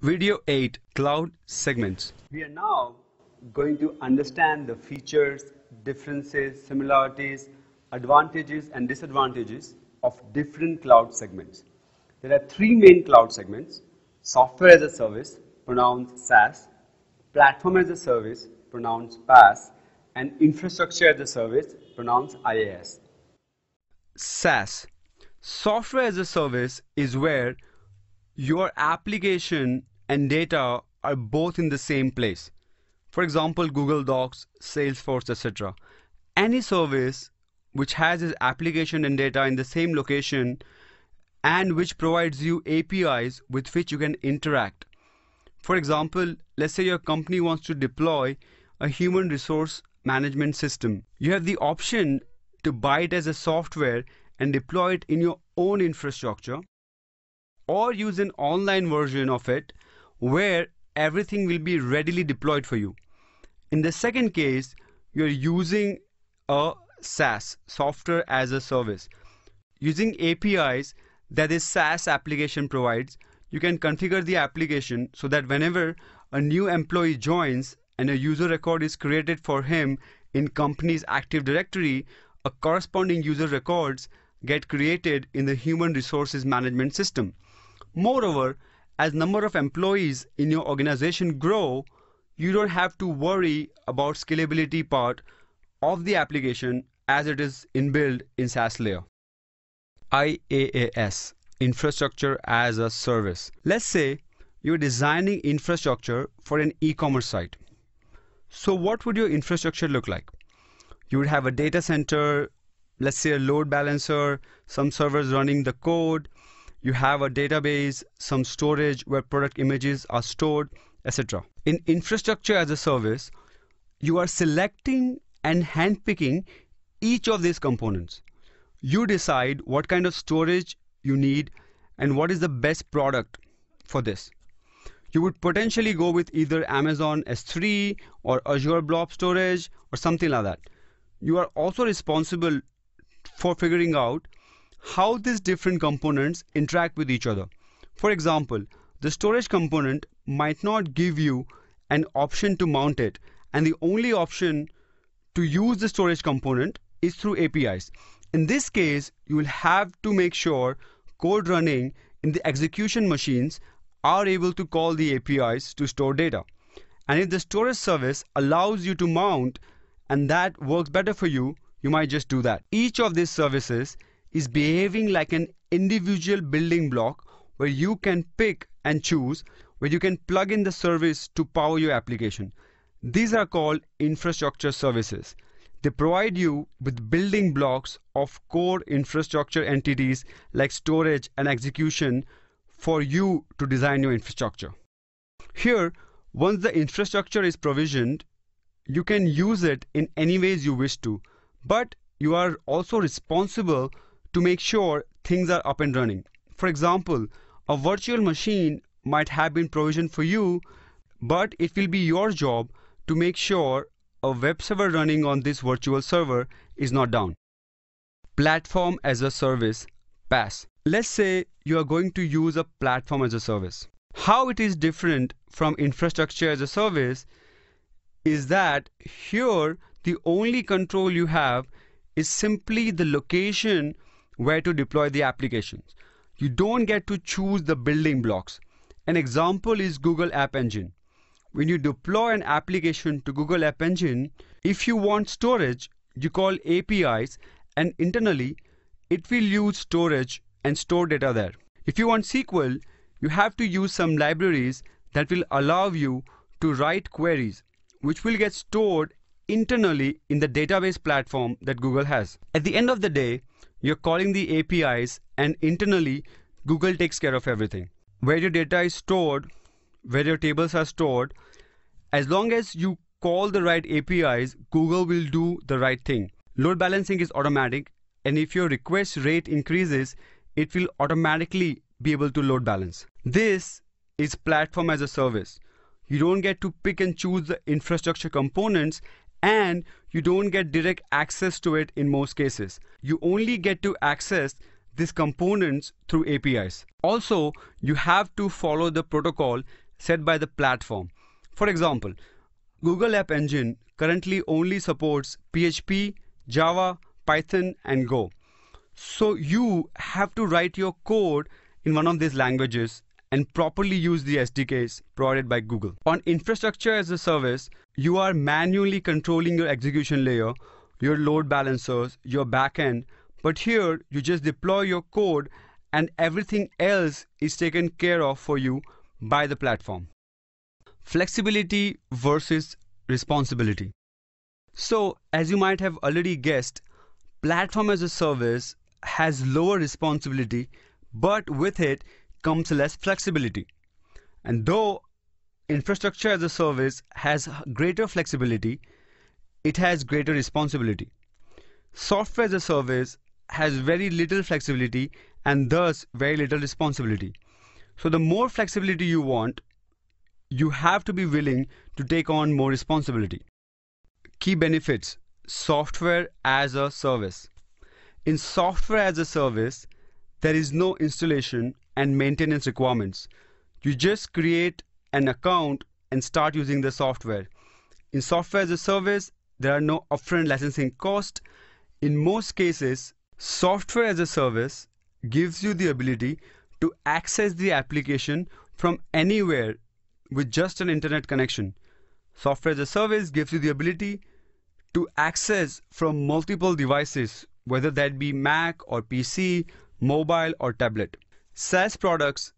Video 8 Cloud Segments. We are now going to understand the features, differences, similarities, advantages, and disadvantages of different cloud segments. There are three main cloud segments software as a service, pronounced SaaS, platform as a service, pronounced PaaS, and infrastructure as a service, pronounced IaaS. SaaS Software as a service is where your application and data are both in the same place. For example, Google Docs, Salesforce, etc. Any service which has its application and data in the same location and which provides you APIs with which you can interact. For example, let's say your company wants to deploy a human resource management system. You have the option to buy it as a software and deploy it in your own infrastructure or use an online version of it where everything will be readily deployed for you. In the second case, you're using a SaaS, software as a service. Using APIs that this SaaS application provides, you can configure the application so that whenever a new employee joins and a user record is created for him in company's Active Directory, a corresponding user records get created in the human resources management system. Moreover, as number of employees in your organization grow, you don't have to worry about scalability part of the application as it is inbuilt in SaaS layer. IaaS, Infrastructure as a Service. Let's say you're designing infrastructure for an e-commerce site. So what would your infrastructure look like? You would have a data center, let's say a load balancer, some servers running the code, you have a database, some storage where product images are stored, etc. In infrastructure as a service, you are selecting and handpicking each of these components. You decide what kind of storage you need and what is the best product for this. You would potentially go with either Amazon S3 or Azure Blob Storage or something like that. You are also responsible for figuring out how these different components interact with each other. For example, the storage component might not give you an option to mount it and the only option to use the storage component is through APIs. In this case, you will have to make sure code running in the execution machines are able to call the APIs to store data. And if the storage service allows you to mount and that works better for you, you might just do that. Each of these services is behaving like an individual building block where you can pick and choose where you can plug in the service to power your application. These are called infrastructure services. They provide you with building blocks of core infrastructure entities like storage and execution for you to design your infrastructure. Here, once the infrastructure is provisioned, you can use it in any ways you wish to, but you are also responsible to make sure things are up and running. For example, a virtual machine might have been provisioned for you, but it will be your job to make sure a web server running on this virtual server is not down. Platform as a service, PaaS. Let's say you are going to use a platform as a service. How it is different from infrastructure as a service is that here the only control you have is simply the location where to deploy the applications. You don't get to choose the building blocks. An example is Google App Engine. When you deploy an application to Google App Engine, if you want storage, you call APIs and internally it will use storage and store data there. If you want SQL, you have to use some libraries that will allow you to write queries which will get stored internally in the database platform that Google has. At the end of the day, you're calling the APIs and internally Google takes care of everything. Where your data is stored, where your tables are stored, as long as you call the right APIs, Google will do the right thing. Load balancing is automatic and if your request rate increases, it will automatically be able to load balance. This is platform as a service. You don't get to pick and choose the infrastructure components and you don't get direct access to it in most cases. You only get to access these components through APIs. Also, you have to follow the protocol set by the platform. For example, Google App Engine currently only supports PHP, Java, Python, and Go. So you have to write your code in one of these languages and properly use the SDKs provided by Google. On infrastructure as a service, you are manually controlling your execution layer, your load balancers, your backend, but here you just deploy your code and everything else is taken care of for you by the platform. Flexibility versus responsibility. So, as you might have already guessed, platform as a service has lower responsibility, but with it comes less flexibility. And though infrastructure as a service has greater flexibility, it has greater responsibility. Software as a service has very little flexibility and thus very little responsibility. So the more flexibility you want, you have to be willing to take on more responsibility. Key benefits software as a service. In software as a service, there is no installation and maintenance requirements. You just create an account and start using the software. In software as a service, there are no upfront licensing costs. In most cases, software as a service gives you the ability to access the application from anywhere with just an internet connection. Software as a service gives you the ability to access from multiple devices, whether that be Mac or PC, mobile or tablet. SaaS products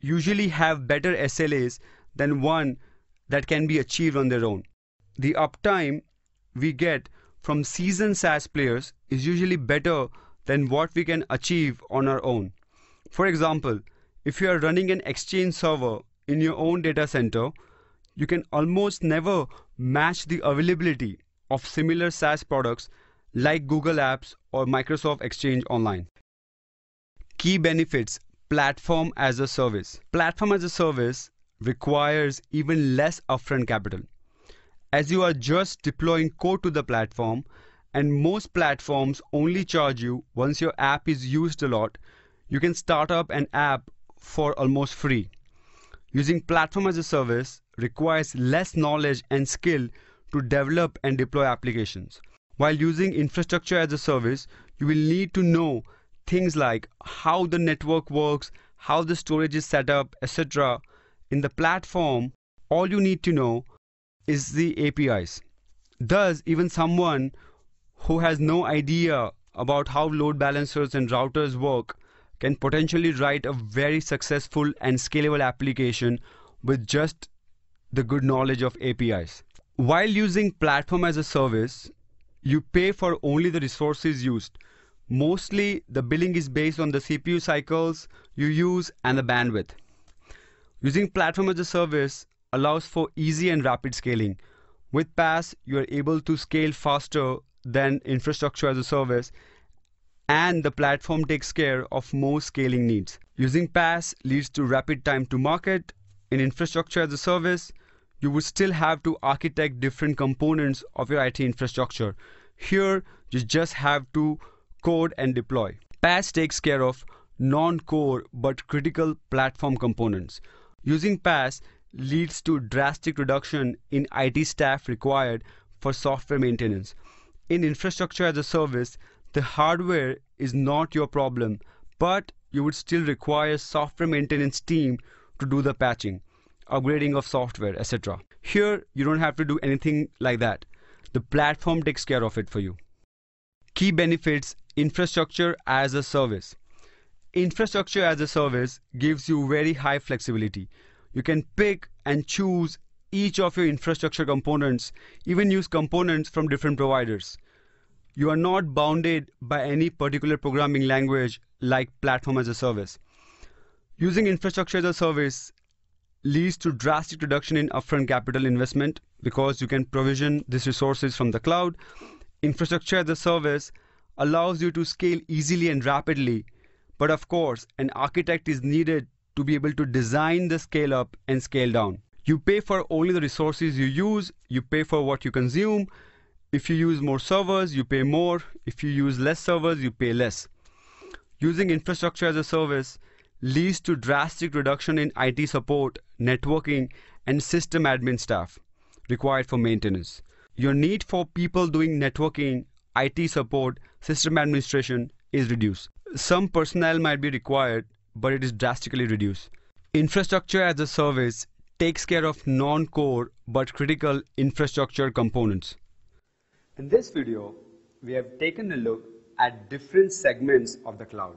usually have better SLAs than one that can be achieved on their own. The uptime we get from seasoned SaaS players is usually better than what we can achieve on our own. For example, if you are running an Exchange server in your own data center, you can almost never match the availability of similar SaaS products like Google Apps or Microsoft Exchange Online. Key benefits platform as a service. Platform as a service requires even less upfront capital. As you are just deploying code to the platform, and most platforms only charge you once your app is used a lot, you can start up an app for almost free. Using platform as a service requires less knowledge and skill to develop and deploy applications. While using infrastructure as a service, you will need to know things like how the network works, how the storage is set up, etc. In the platform, all you need to know is the APIs. Thus, even someone who has no idea about how load balancers and routers work can potentially write a very successful and scalable application with just the good knowledge of APIs. While using platform as a service, you pay for only the resources used Mostly the billing is based on the CPU cycles you use and the bandwidth. Using platform as a service allows for easy and rapid scaling. With PaaS, you are able to scale faster than infrastructure as a service and the platform takes care of most scaling needs. Using PaaS leads to rapid time to market. In infrastructure as a service, you would still have to architect different components of your IT infrastructure. Here, you just have to code and deploy. PaaS takes care of non-core but critical platform components. Using PaaS leads to drastic reduction in IT staff required for software maintenance. In infrastructure as a service, the hardware is not your problem, but you would still require software maintenance team to do the patching, upgrading of software, etc. Here, you don't have to do anything like that. The platform takes care of it for you. Key benefits infrastructure as a service. Infrastructure as a service gives you very high flexibility. You can pick and choose each of your infrastructure components, even use components from different providers. You are not bounded by any particular programming language like platform as a service. Using infrastructure as a service leads to drastic reduction in upfront capital investment because you can provision these resources from the cloud. Infrastructure as a service allows you to scale easily and rapidly. But of course, an architect is needed to be able to design the scale up and scale down. You pay for only the resources you use, you pay for what you consume. If you use more servers, you pay more. If you use less servers, you pay less. using infrastructure as a service leads to drastic reduction in IT support, networking, and system admin staff required for maintenance. Your need for people doing networking, IT support, system administration is reduced. Some personnel might be required, but it is drastically reduced. Infrastructure as a service takes care of non-core but critical infrastructure components. In this video, we have taken a look at different segments of the cloud,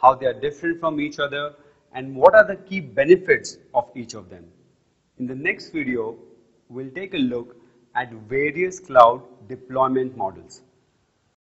how they are different from each other, and what are the key benefits of each of them. In the next video, we'll take a look at various cloud deployment models.